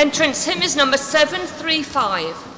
Entrance hymn is number 735.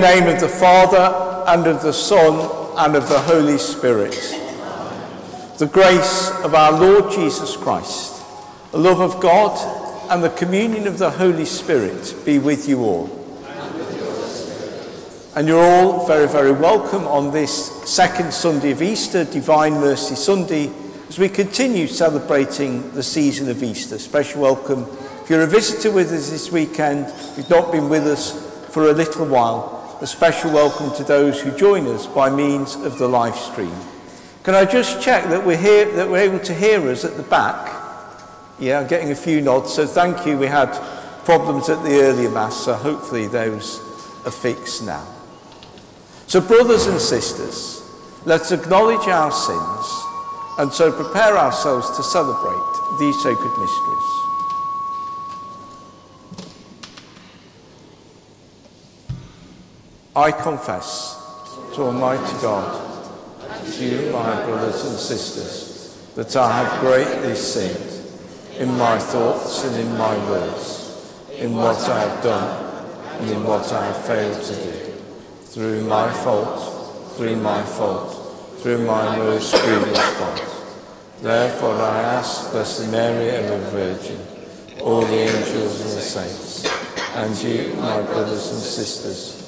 The name of the Father, and of the Son, and of the Holy Spirit. The grace of our Lord Jesus Christ, the love of God, and the communion of the Holy Spirit be with you all. And you're all very, very welcome on this second Sunday of Easter, Divine Mercy Sunday, as we continue celebrating the season of Easter. Special welcome if you're a visitor with us this weekend, if you've not been with us for a little while, a special welcome to those who join us by means of the live stream. Can I just check that we're here, that we're able to hear us at the back? Yeah, I'm getting a few nods, so thank you. We had problems at the earlier Mass, so hopefully those are fixed now. So, brothers and sisters, let's acknowledge our sins and so prepare ourselves to celebrate these sacred mysteries. I confess to Almighty God, to you, my brothers and sisters, that I have greatly sinned in my thoughts and in my words, in what I have done and in what I have failed to do, through my fault, through my fault, through my most grievous fault. Therefore I ask Blessed Mary, ever Virgin, all the angels and the saints, and you, my brothers and sisters,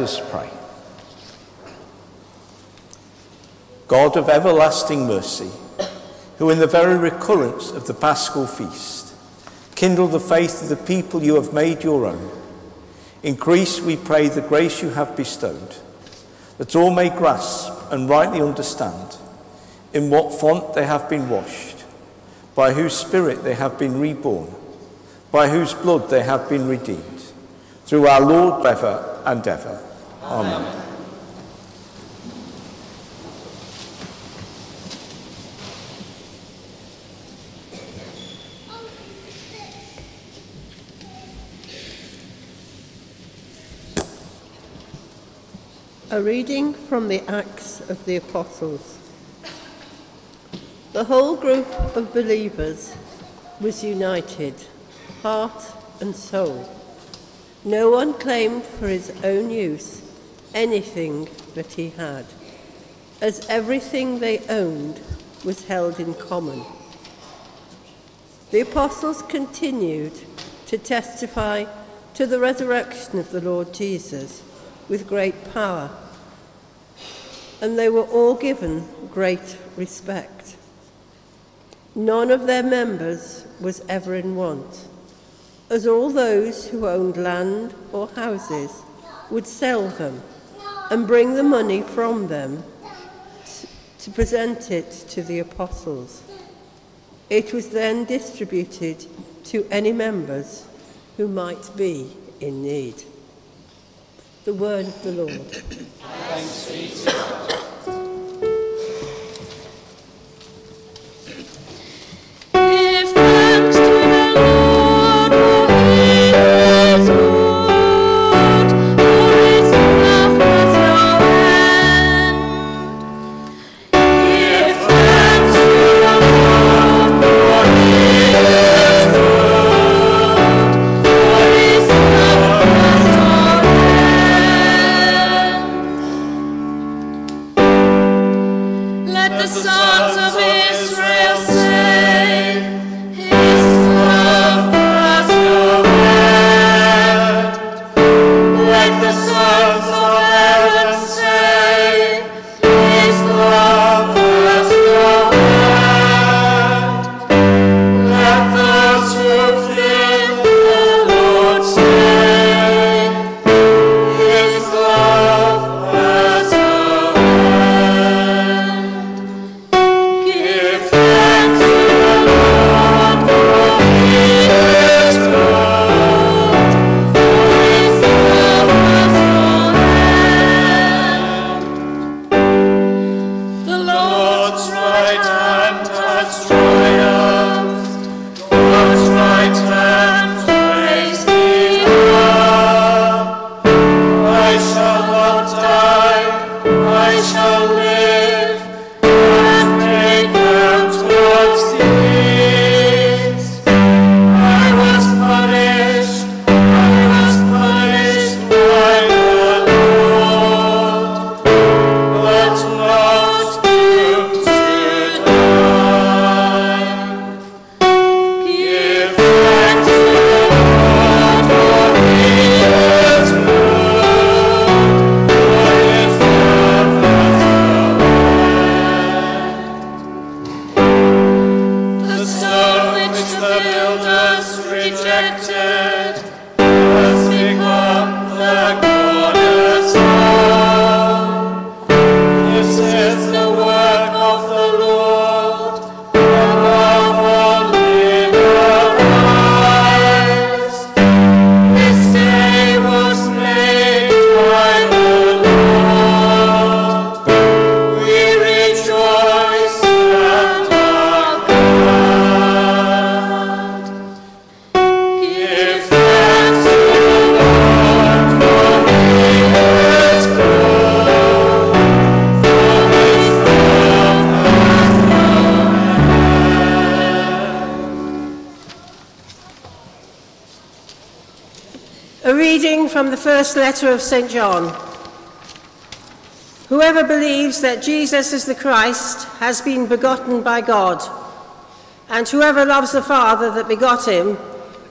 us pray. God of everlasting mercy, who in the very recurrence of the paschal feast kindle the faith of the people you have made your own, increase, we pray, the grace you have bestowed, that all may grasp and rightly understand in what font they have been washed, by whose spirit they have been reborn, by whose blood they have been redeemed, through our Lord ever and ever. Amen. A reading from the Acts of the Apostles. The whole group of believers was united, heart and soul. No one claimed for his own use anything that he had, as everything they owned was held in common. The apostles continued to testify to the resurrection of the Lord Jesus with great power, and they were all given great respect. None of their members was ever in want, as all those who owned land or houses would sell them and bring the money from them to present it to the apostles. It was then distributed to any members who might be in need. The word of the Lord. Give rejected first letter of St. John. Whoever believes that Jesus is the Christ has been begotten by God, and whoever loves the Father that begot him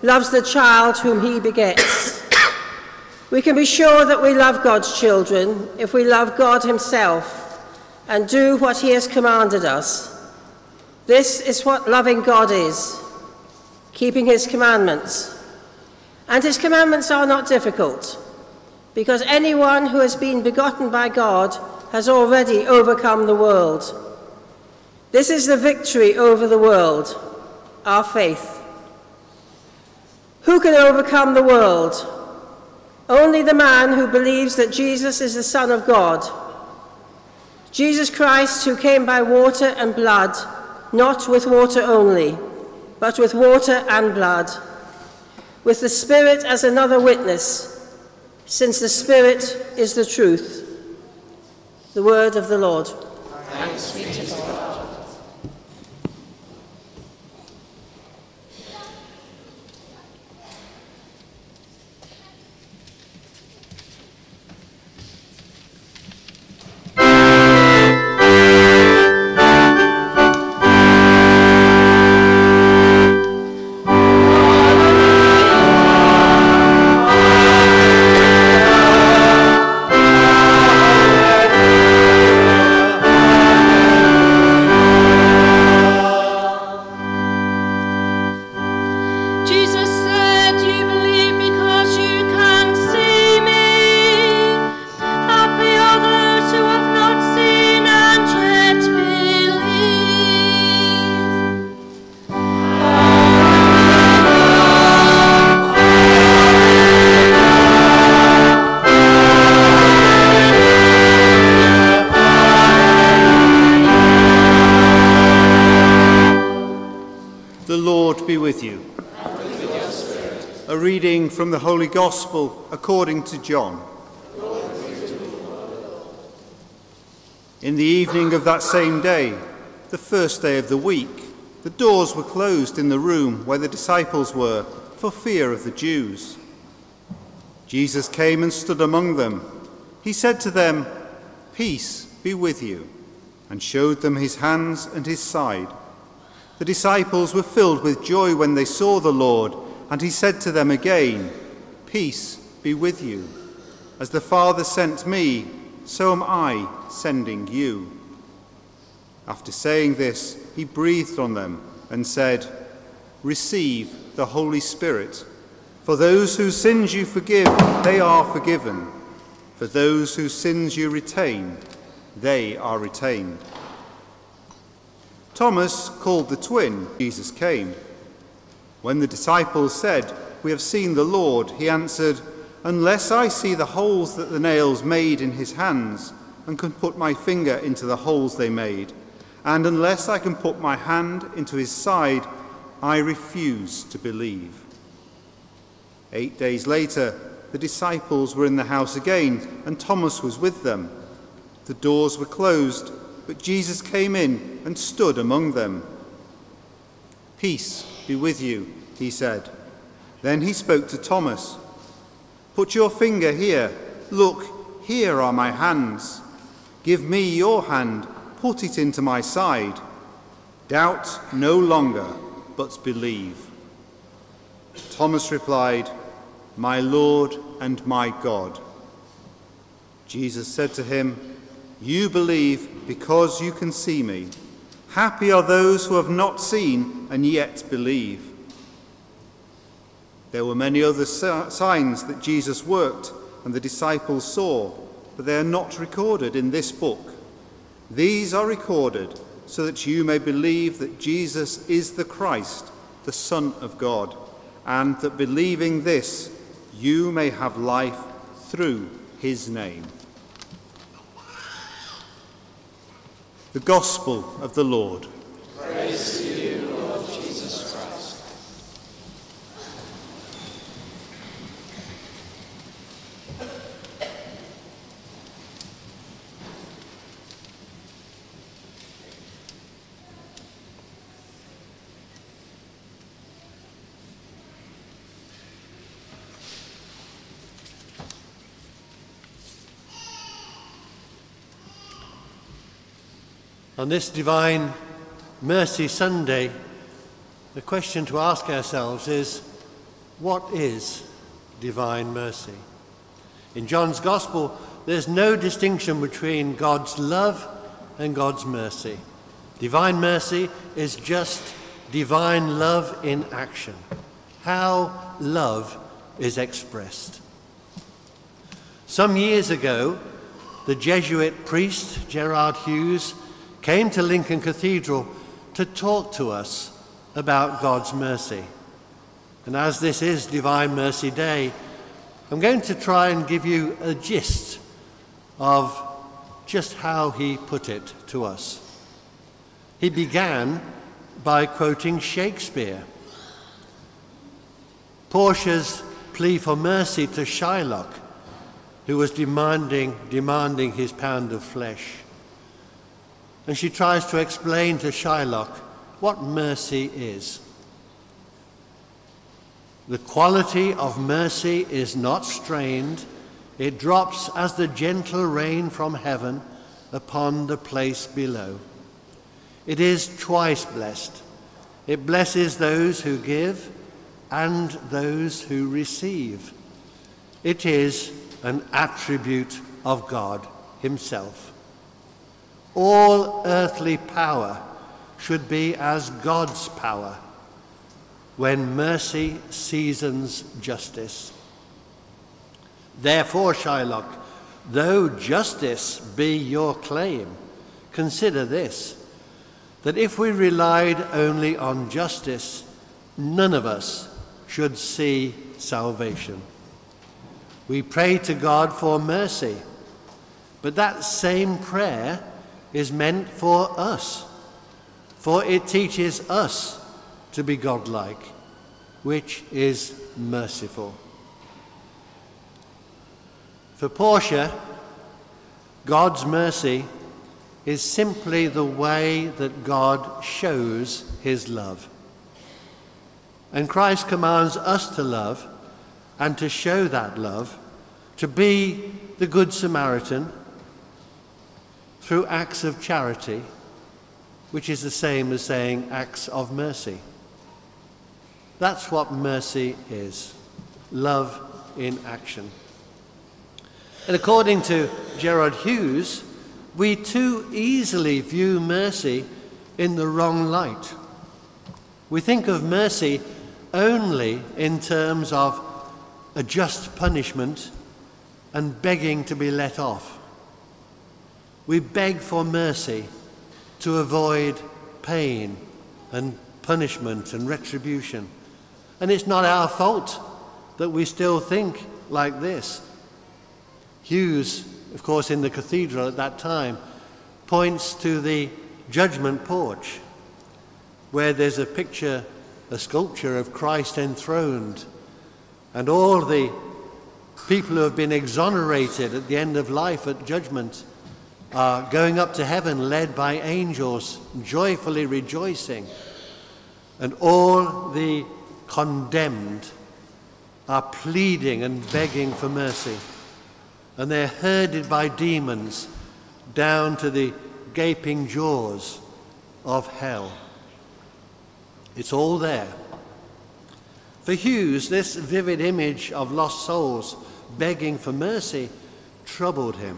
loves the child whom he begets. We can be sure that we love God's children if we love God Himself and do what He has commanded us. This is what loving God is keeping His commandments. And His commandments are not difficult, because anyone who has been begotten by God has already overcome the world. This is the victory over the world, our faith. Who can overcome the world? Only the man who believes that Jesus is the Son of God. Jesus Christ, who came by water and blood, not with water only, but with water and blood, with the Spirit as another witness, since the Spirit is the truth. The word of the Lord. From the Holy Gospel according to John. In the evening of that same day, the first day of the week, the doors were closed in the room where the disciples were for fear of the Jews. Jesus came and stood among them. He said to them, Peace be with you, and showed them his hands and his side. The disciples were filled with joy when they saw the Lord, and he said to them again, Peace be with you. As the Father sent me, so am I sending you. After saying this, he breathed on them and said, Receive the Holy Spirit. For those whose sins you forgive, they are forgiven. For those whose sins you retain, they are retained. Thomas, called the twin, Jesus came. When the disciples said, We have seen the Lord, he answered, Unless I see the holes that the nails made in his hands, and can put my finger into the holes they made, and unless I can put my hand into his side, I refuse to believe. Eight days later, the disciples were in the house again, and Thomas was with them. The doors were closed, but Jesus came in and stood among them. Peace be with you, he said. Then he spoke to Thomas. Put your finger here. Look, here are my hands. Give me your hand. Put it into my side. Doubt no longer, but believe. Thomas replied, My Lord and my God. Jesus said to him, You believe because you can see me. Happy are those who have not seen and yet believe. There were many other signs that Jesus worked and the disciples saw, but they are not recorded in this book. These are recorded so that you may believe that Jesus is the Christ, the Son of God, and that believing this, you may have life through his name. The Gospel of the Lord. On this Divine Mercy Sunday, the question to ask ourselves is what is divine mercy? In John's Gospel, there's no distinction between God's love and God's mercy. Divine mercy is just divine love in action, how love is expressed. Some years ago, the Jesuit priest Gerard Hughes came to Lincoln Cathedral to talk to us about God's mercy. And as this is Divine Mercy Day, I'm going to try and give you a gist of just how he put it to us. He began by quoting Shakespeare. Portia's plea for mercy to Shylock, who was demanding, demanding his pound of flesh. And she tries to explain to Shylock what mercy is. The quality of mercy is not strained, it drops as the gentle rain from heaven upon the place below. It is twice blessed. It blesses those who give and those who receive. It is an attribute of God Himself. All earthly power should be as God's power when mercy seasons justice. Therefore, Shylock, though justice be your claim, consider this that if we relied only on justice, none of us should see salvation. We pray to God for mercy, but that same prayer is meant for us, for it teaches us to be godlike, which is merciful. For Portia, God's mercy is simply the way that God shows his love. And Christ commands us to love and to show that love, to be the Good Samaritan through acts of charity, which is the same as saying acts of mercy. That's what mercy is love in action. And according to Gerard Hughes, we too easily view mercy in the wrong light. We think of mercy only in terms of a just punishment and begging to be let off. We beg for mercy to avoid pain and punishment and retribution. And it's not our fault that we still think like this. Hughes, of course, in the cathedral at that time, points to the judgment porch, where there's a picture, a sculpture of Christ enthroned, and all the people who have been exonerated at the end of life at judgment are going up to heaven led by angels, joyfully rejoicing. And all the condemned are pleading and begging for mercy. And they're herded by demons down to the gaping jaws of hell. It's all there. For Hughes, this vivid image of lost souls begging for mercy troubled him.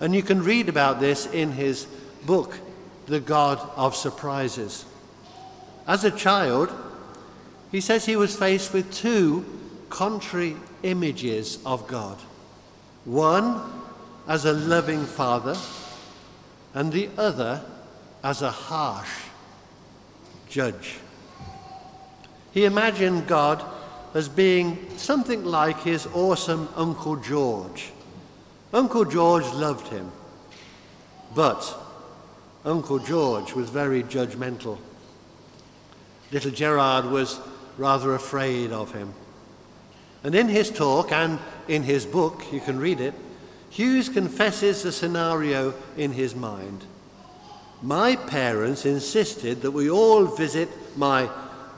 And you can read about this in his book, The God of Surprises. As a child, he says he was faced with two contrary images of God one as a loving father, and the other as a harsh judge. He imagined God as being something like his awesome Uncle George. Uncle George loved him, but Uncle George was very judgmental. Little Gerard was rather afraid of him. And in his talk and in his book, you can read it, Hughes confesses the scenario in his mind. My parents insisted that we all visit my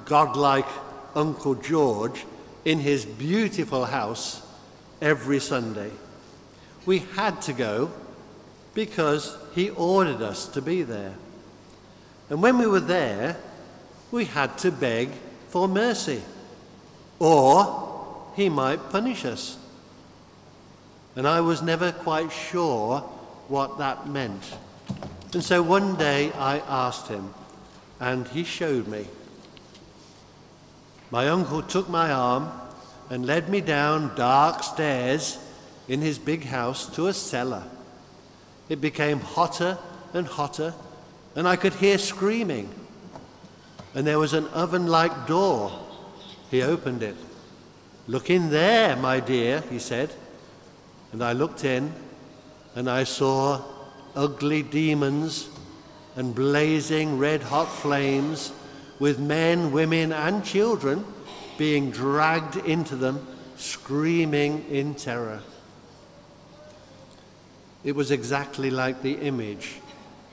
godlike Uncle George in his beautiful house every Sunday. We had to go because he ordered us to be there. And when we were there, we had to beg for mercy, or he might punish us. and I was never quite sure what that meant. And so one day I asked him, and he showed me. My uncle took my arm and led me down dark stairs in his big house to a cellar. It became hotter and hotter, and I could hear screaming. And there was an oven like door. He opened it. Look in there, my dear, he said. And I looked in, and I saw ugly demons and blazing red hot flames with men, women, and children being dragged into them, screaming in terror. It was exactly like the image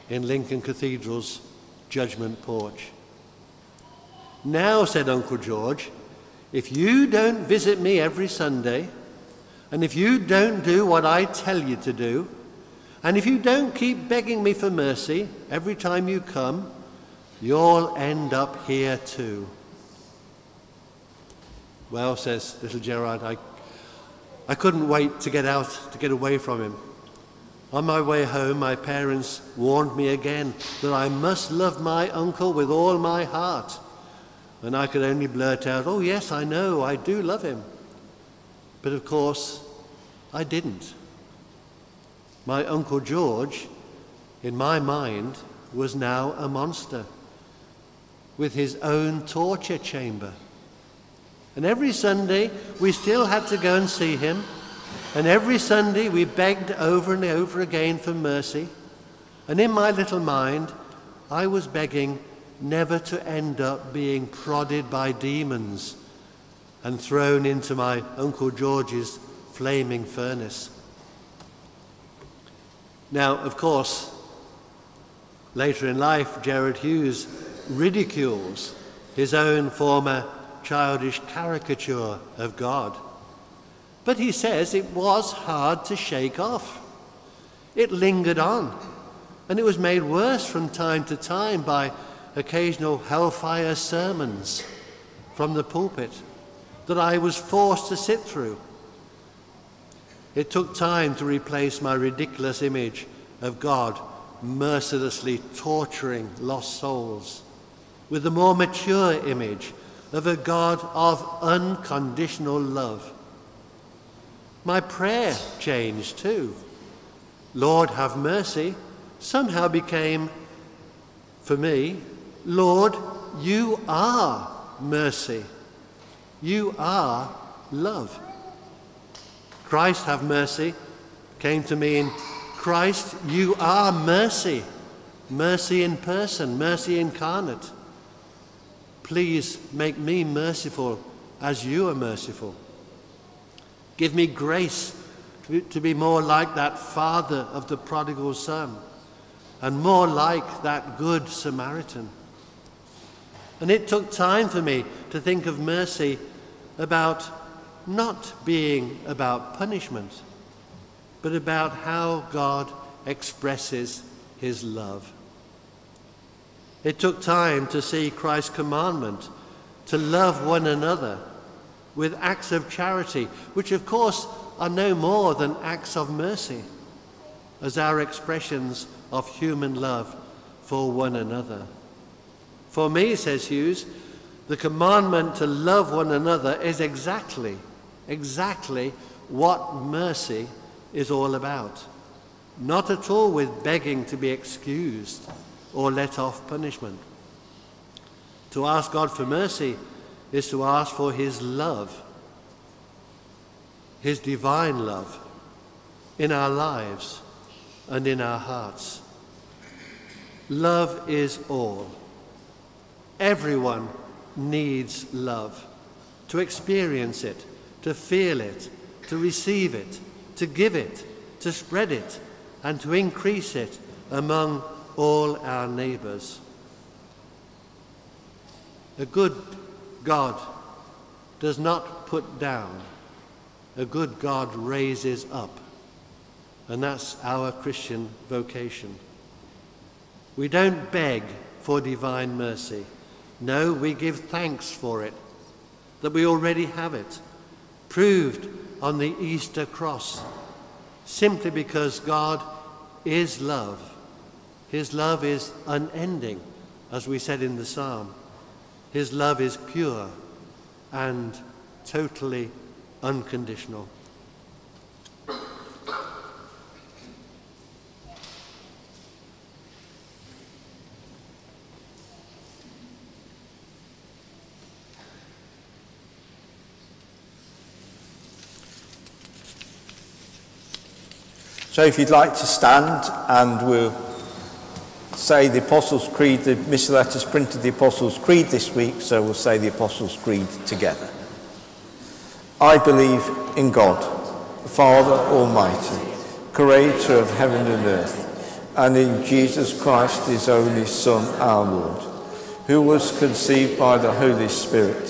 in Lincoln Cathedral's judgment porch. Now, said Uncle George, if you don't visit me every Sunday, and if you don't do what I tell you to do, and if you don't keep begging me for mercy every time you come, you'll end up here too. Well, says little Gerard, I, I couldn't wait to get out, to get away from him. On my way home, my parents warned me again that I must love my uncle with all my heart. And I could only blurt out, Oh, yes, I know, I do love him. But of course, I didn't. My Uncle George, in my mind, was now a monster with his own torture chamber. And every Sunday, we still had to go and see him. And every Sunday, we begged over and over again for mercy. And in my little mind, I was begging never to end up being prodded by demons and thrown into my Uncle George's flaming furnace. Now, of course, later in life, Gerard Hughes ridicules his own former childish caricature of God. But he says it was hard to shake off. It lingered on, and it was made worse from time to time by occasional hellfire sermons from the pulpit that I was forced to sit through. It took time to replace my ridiculous image of God mercilessly torturing lost souls with the more mature image of a God of unconditional love. My prayer changed too. Lord, have mercy, somehow became, for me, Lord, you are mercy. You are love. Christ, have mercy, came to mean, Christ, you are mercy. Mercy in person, mercy incarnate. Please make me merciful as you are merciful. Give me grace to be more like that father of the prodigal son and more like that good Samaritan. And it took time for me to think of mercy about not being about punishment, but about how God expresses his love. It took time to see Christ's commandment to love one another with acts of charity, which of course are no more than acts of mercy, as our expressions of human love for one another. For me, says Hughes, the commandment to love one another is exactly, exactly what mercy is all about. Not at all with begging to be excused or let off punishment. To ask God for mercy is to ask for His love, His divine love, in our lives and in our hearts. Love is all. Everyone needs love to experience it, to feel it, to receive it, to give it, to spread it, and to increase it among all our neighbours. A good God does not put down, a good God raises up. And that's our Christian vocation. We don't beg for divine mercy. No, we give thanks for it, that we already have it, proved on the Easter cross, simply because God is love. His love is unending, as we said in the psalm. His love is pure and totally unconditional. So if you'd like to stand and we'll say the Apostles' Creed, the missalettes printed the Apostles' Creed this week, so we'll say the Apostles' Creed together. I believe in God, the Father Almighty, creator of heaven and earth, and in Jesus Christ, his only Son, our Lord, who was conceived by the Holy Spirit,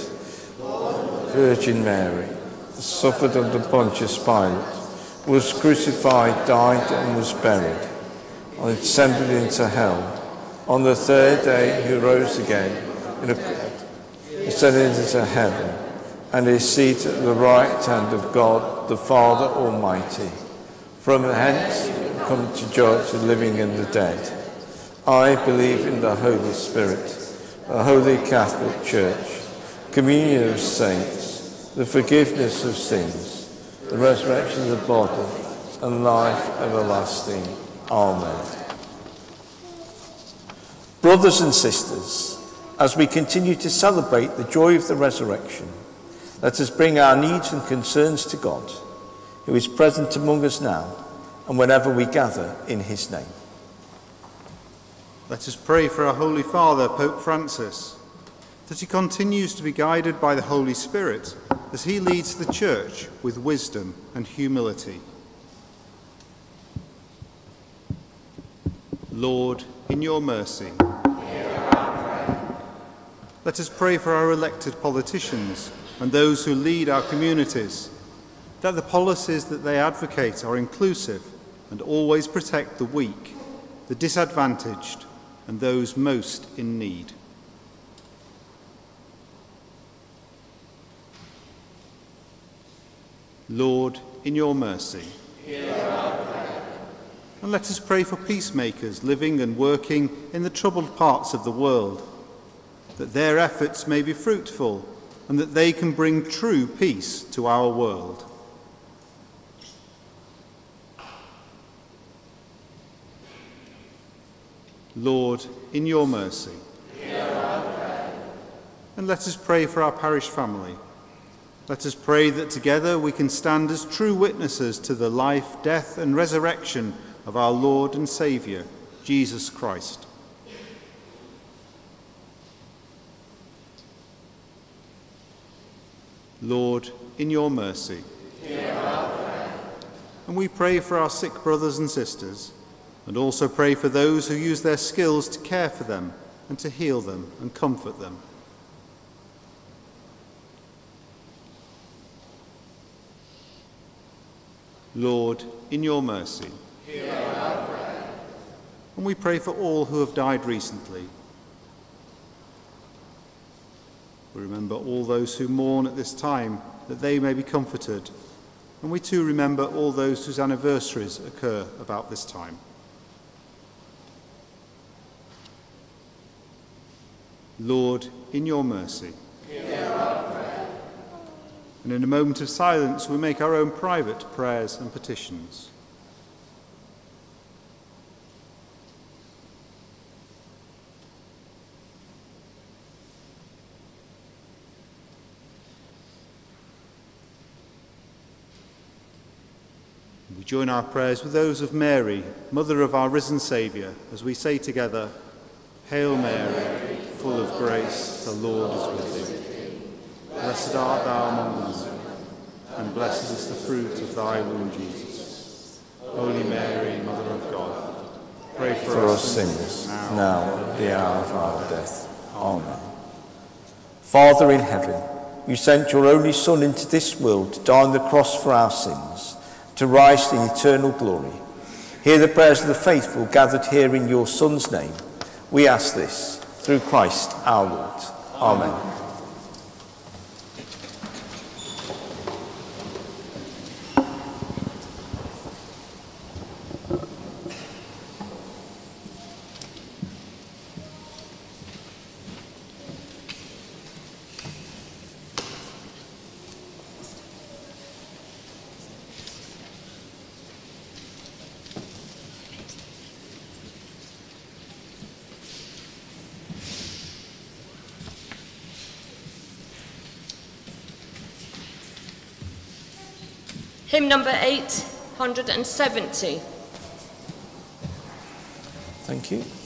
Virgin Mary, suffered under Pontius Pilate, was crucified, died, and was buried, and descended into hell. On the third day he rose again, in a, ascended into heaven, and is seated at the right hand of God, the Father Almighty. From hence come to judge the living and the dead. I believe in the Holy Spirit, the Holy Catholic Church, communion of saints, the forgiveness of sins, the resurrection of the body, and life everlasting. Amen. Brothers and sisters, as we continue to celebrate the joy of the resurrection, let us bring our needs and concerns to God, who is present among us now and whenever we gather in his name. Let us pray for our Holy Father, Pope Francis, that he continues to be guided by the Holy Spirit as he leads the Church with wisdom and humility. Lord, in your mercy. Let us pray for our elected politicians and those who lead our communities, that the policies that they advocate are inclusive and always protect the weak, the disadvantaged, and those most in need. Lord, in your mercy. And let us pray for peacemakers living and working in the troubled parts of the world, that their efforts may be fruitful and that they can bring true peace to our world. Lord, in your mercy. And let us pray for our parish family. Let us pray that together we can stand as true witnesses to the life, death, and resurrection of our Lord and Saviour, Jesus Christ. Lord, in your mercy. And we pray for our sick brothers and sisters, and also pray for those who use their skills to care for them and to heal them and comfort them. Lord, in your mercy. And we pray for all who have died recently. We remember all those who mourn at this time, that they may be comforted. And we too remember all those whose anniversaries occur about this time. Lord, in your mercy. And in a moment of silence, we make our own private prayers and petitions. We join our prayers with those of Mary, Mother of our risen Saviour, as we say together, Hail Mary, full of grace, the Lord is with thee. Blessed art thou among women, and blessed is the fruit of thy womb, Jesus. Holy Mary, Mother of God, pray for, For us sinners, now at the hour of our death. Amen. Father in heaven, you sent your only Son into this world to die on the cross for our sins, to rise to eternal glory. Hear the prayers of the faithful gathered here in your Son's name. We ask this through Christ our Lord. Amen. Hymn number 870. Thank you.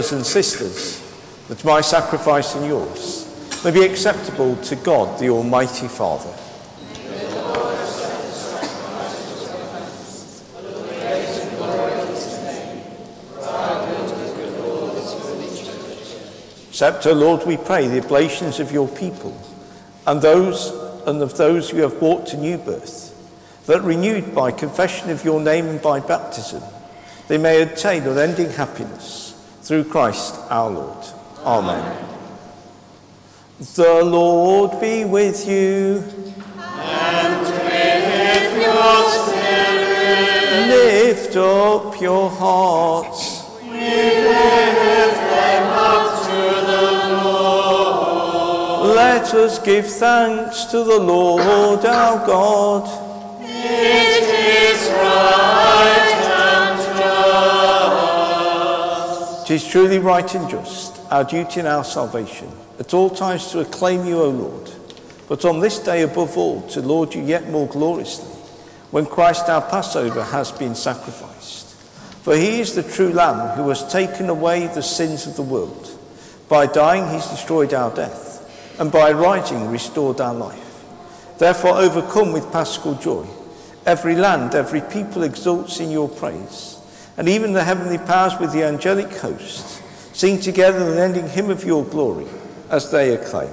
Brothers and sisters, that my sacrifice and yours may be acceptable to God, the Almighty Father. Accept, O Lord, we pray, the oblations of your people and those and of those you have brought to new birth, that renewed by confession of your name and by baptism, they may attain unending happiness through Christ our Lord. Amen. The Lord be with you. And with your spirit. Lift up your hearts. We lift them up to the Lord. Let us give thanks to the Lord our God. It is truly right and just, our duty and our salvation, at all times to acclaim you, O Lord, but on this day above all to laud you yet more gloriously, when Christ our Passover has been sacrificed. For he is the true Lamb who has taken away the sins of the world. By dying he's destroyed our death, and by rising restored our life. Therefore, overcome with paschal joy. Every land, every people exults in your praise. And even the heavenly powers with the angelic hosts sing together the ending hymn of your glory as they acclaim.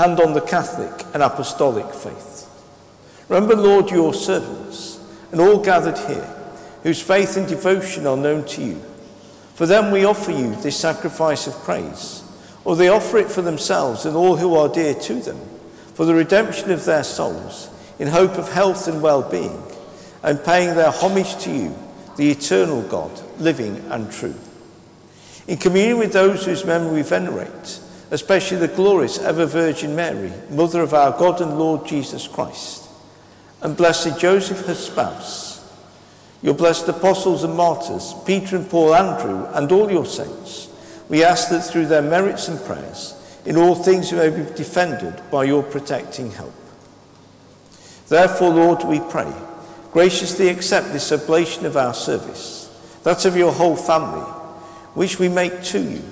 hand on the Catholic and Apostolic faith. Remember, Lord, your servants and all gathered here, whose faith and devotion are known to you. For them we offer you this sacrifice of praise, or they offer it for themselves and all who are dear to them, for the redemption of their souls, in hope of health and well-being, and paying their homage to you, the eternal God, living and true. In communion with those whose memory we venerate, especially the glorious ever Virgin Mary, Mother of our God and Lord Jesus Christ, and blessed Joseph, her spouse, your blessed apostles and martyrs, Peter and Paul, Andrew, and all your saints, we ask that through their merits and prayers, in all things we may be defended by your protecting help. Therefore, Lord, we pray, graciously accept this oblation of our service, that of your whole family, which we make to you,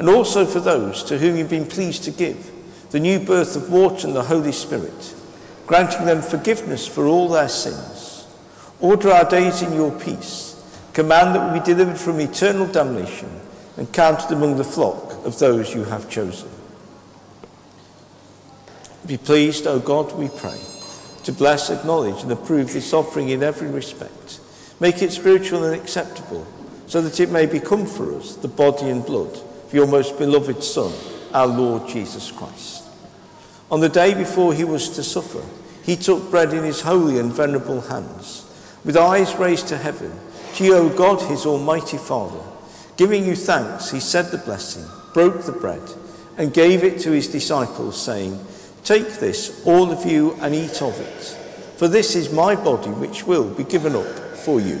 and also for those to whom you've been pleased to give the new birth of water and the Holy Spirit, granting them forgiveness for all their sins. Order our days in your peace. Command that we be delivered from eternal damnation and counted among the flock of those you have chosen. Be pleased, O God, we pray, to bless, acknowledge, and approve this offering in every respect. Make it spiritual and acceptable, so that it may become for us the body and blood your most beloved Son, our Lord Jesus Christ. On the day before he was to suffer, he took bread in his holy and venerable hands. With eyes raised to heaven, to you, O God, his almighty Father, giving you thanks, he said the blessing, broke the bread, and gave it to his disciples, saying, Take this, all of you, and eat of it, for this is my body which will be given up for you.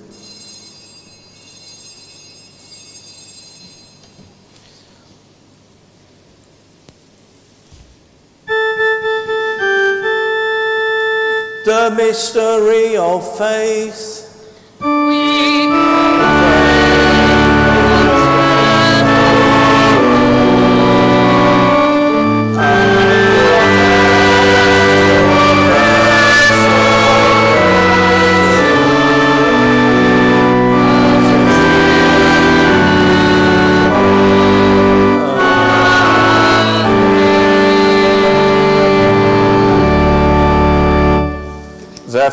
Mystery of faith.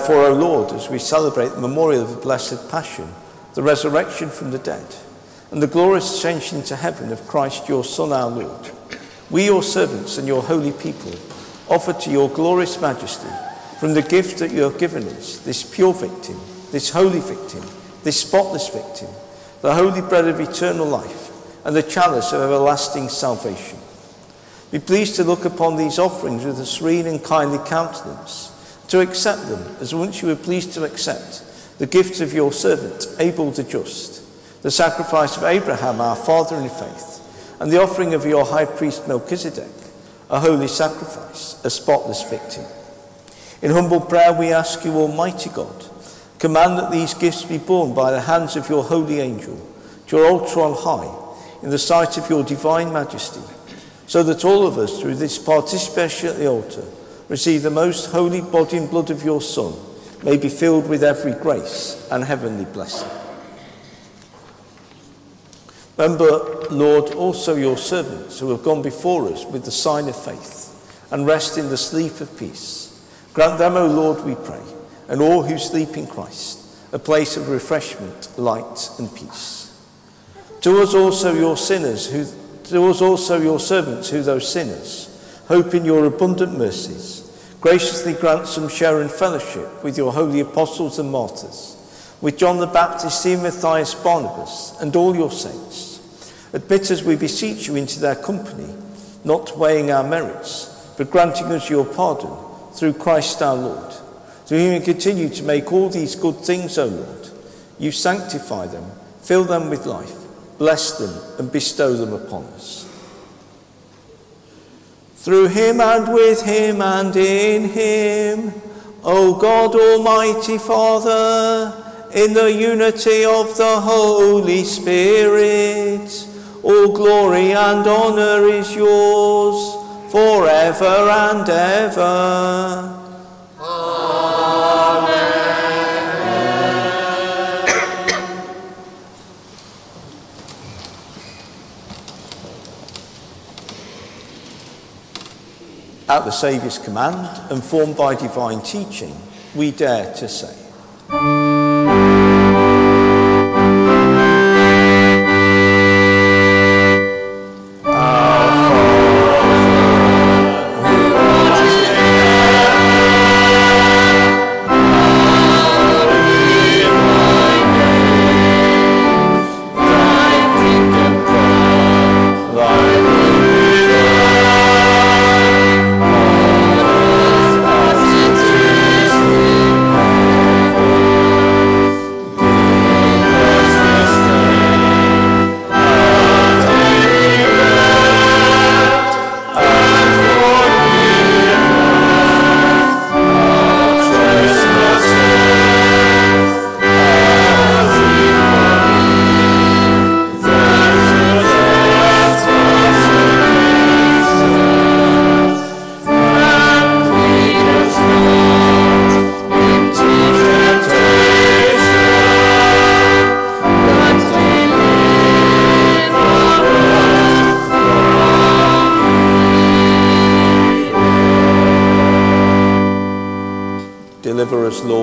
Therefore, O Lord, as we celebrate the memorial of the Blessed Passion, the resurrection from the dead, and the glorious ascension to heaven of Christ your Son, our Lord, we, your servants and your holy people, offer to your glorious majesty from the gift that you have given us, this pure victim, this holy victim, this spotless victim, the holy bread of eternal life, and the chalice of everlasting salvation. Be pleased to look upon these offerings with a serene and kindly countenance, to accept them as once you were pleased to accept the gifts of your servant, Abel the just, the sacrifice of Abraham, our father in faith, and the offering of your high priest Melchizedek, a holy sacrifice, a spotless victim. In humble prayer, we ask you, Almighty God, command that these gifts be borne by the hands of your holy angel to your altar on high, in the sight of your divine majesty, so that all of us, through this participation at the altar, receive the most holy body and blood of your Son, may be filled with every grace and heavenly blessing. Remember, Lord, also your servants who have gone before us with the sign of faith and rest in the sleep of peace. Grant them, O Lord, we pray, and all who sleep in Christ, a place of refreshment, light, and peace. To us also your sinners, who, to us also your servants, who those sinners, hope in your abundant mercies, graciously grant some share and fellowship with your holy apostles and martyrs, with John the Baptist, Matthias, Barnabas, and all your saints. Admit us, we beseech you, into their company, not weighing our merits, but granting us your pardon through Christ our Lord. Through whom you continue to make all these good things, O Lord. You sanctify them, fill them with life, bless them, and bestow them upon us. Through him and with him and in him, O God Almighty Father, in the unity of the Holy Spirit, all glory and honour is yours forever and ever. At the Saviour's command, and formed by divine teaching, we dare to say,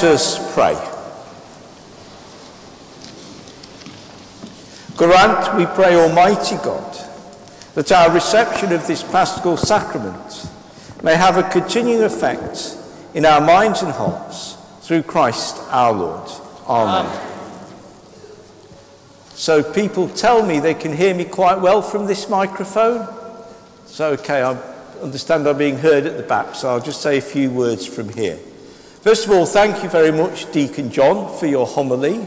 Let us pray. Grant, we pray, Almighty God, that our reception of this paschal sacrament may have a continuing effect in our minds and hearts through Christ our Lord. Amen. So people tell me they can hear me quite well from this microphone. So, okay, I understand I'm being heard at the back, so I'll just say a few words from here. First of all, thank you very much, Deacon John, for your homily.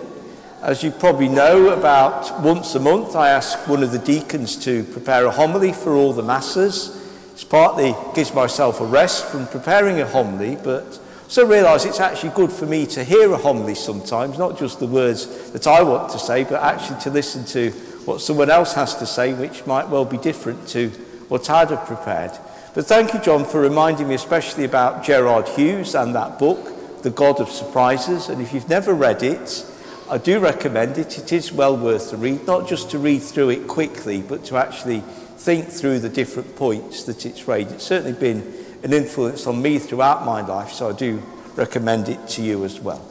As you probably know, about once a month I ask one of the deacons to prepare a homily for all the masses. It's partly gives myself a rest from preparing a homily, but so realise it's actually good for me to hear a homily sometimes, not just the words that I want to say, but actually to listen to what someone else has to say, which might well be different to what I'd have prepared. But thank you, John, for reminding me especially about Gerard Hughes and that book, The God of Surprises. And if you've never read it, I do recommend it. It is well worth the read, not just to read through it quickly, but to actually think through the different points that it's raised. It's certainly been an influence on me throughout my life, so I do recommend it to you as well.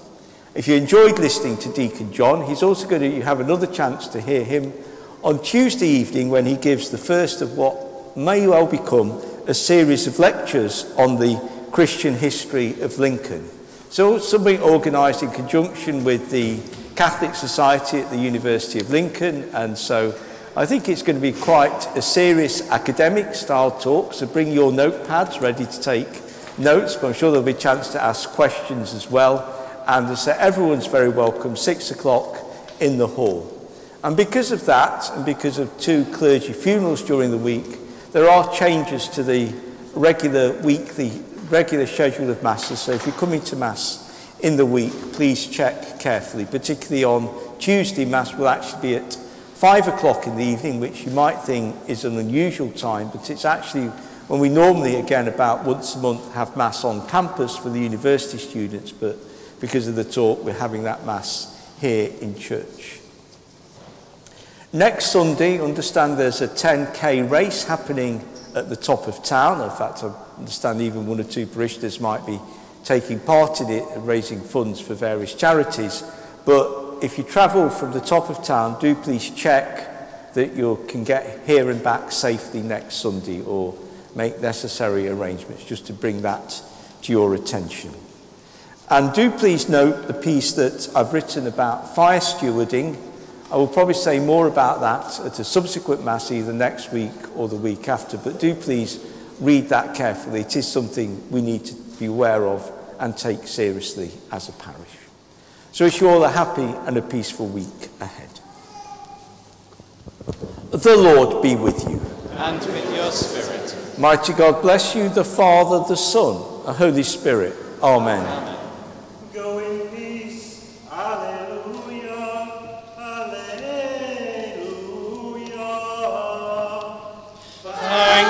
If you enjoyed listening to Deacon John, he's also going to have another chance to hear him on Tuesday evening when he gives the first of what may well become a series of lectures on the Christian history of Lincoln. So something organised in conjunction with the Catholic Society at the University of Lincoln, and so I think it's going to be quite a serious academic style talk, so bring your notepads ready to take notes, but I'm sure there'll be a chance to ask questions as well. And so everyone's very welcome, six o'clock in the hall. And because of that, and because of two clergy funerals during the week, There are changes to the regular week, the regular schedule of Masses. So if you're coming to Mass in the week, please check carefully, particularly on Tuesday, Mass will actually be at five o'clock in the evening, which you might think is an unusual time, but it's actually when we normally, again, about once a month have Mass on campus for the university students, but because of the talk, we're having that Mass here in church. Next Sunday, understand there's a 10k race happening at the top of town. In fact, I understand even one or two parishioners might be taking part in it and raising funds for various charities. But if you travel from the top of town, do please check that you can get here and back safely next Sunday or make necessary arrangements just to bring that to your attention. And do please note the piece that I've written about fire stewarding. I will probably say more about that at a subsequent Mass either next week or the week after, but do please read that carefully. It is something we need to be aware of and take seriously as a parish. So wish you all a happy and a peaceful week ahead. The Lord be with you. And with your spirit. Mighty God bless you, the Father, the Son, and Holy Spirit. Amen. Go